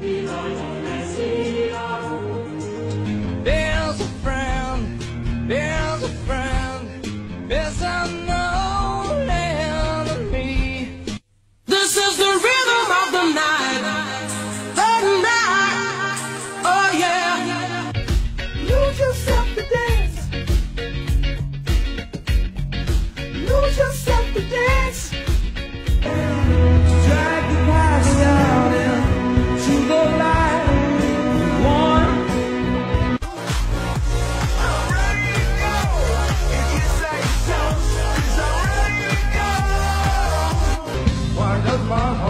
There's a friend, there's a friend, there's enemy. This is the rhythm of the night, the night, oh yeah. Lose yourself to dance, lose yourself to dance. Wow.